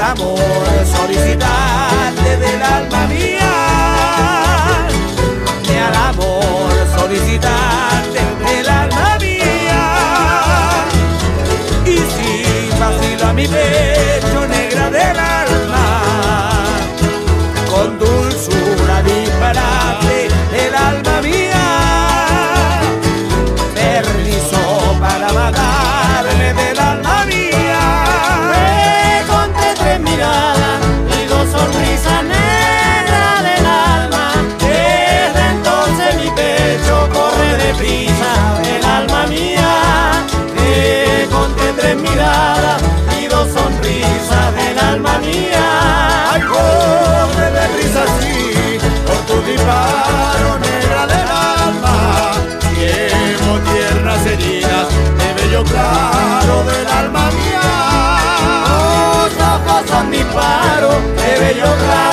amor solicitar. mirada y dos sonrisas del alma mía. Ay, pobre de risa así, por tu disparo negra del alma, llevo tiernas heridas de bello claro del alma mía. Los ojos son disparo de bello claro.